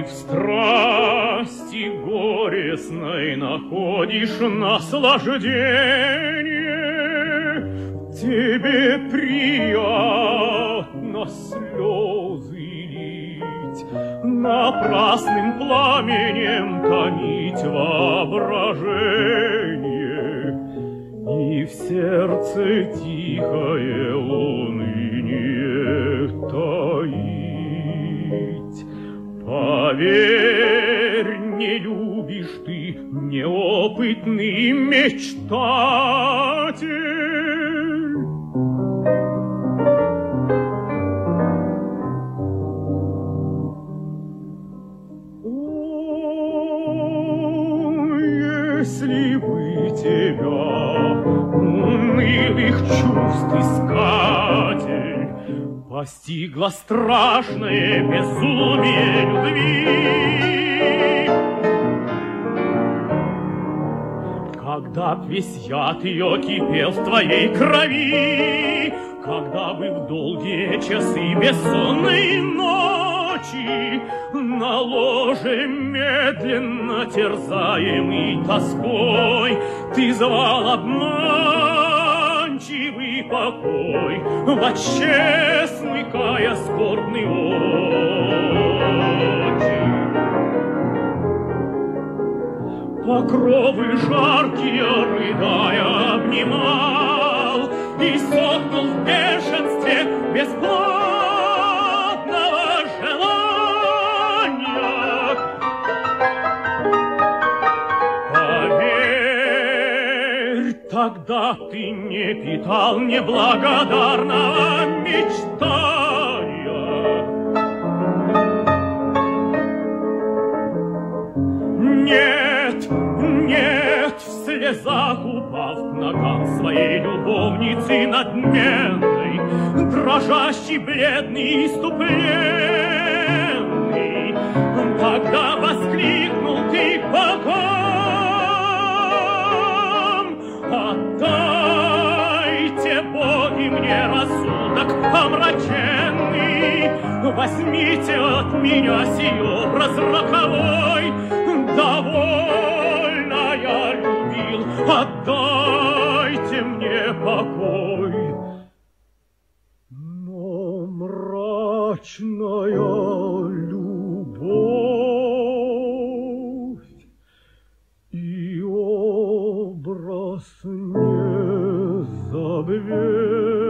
Ты в страсти горестной находишь наслаждение, Тебе приятно слезы лить, Напрасным пламенем томить воображение, И в сердце тихое уныние таит. Поверь, не любишь ты, неопытный мечтатель. О, если бы тебя, унылых чувств искатель, Постигло страшное безумие любви. Когда б весь яд ее кипел в твоей крови, Когда бы в долгие часы бессонной ночи На ложе медленно терзаемый тоской Ты звал обманчивый покой, Вообще смыкая скорбный очи. Покровы жаркие, рыдая, обнимал И сохнул в бешенстве бесплодного тогда ты не питал неблагодарного мечтания. Нет, нет, в слезах упав к ногам своей любовницы надменной, дрожащий, бледный, иступленный, тогда воскликнул мне рассудок омраченный, возьмите от меня сей образ довольно я любил, отдайте мне покой. Но мрачная любовь и образ незабвенный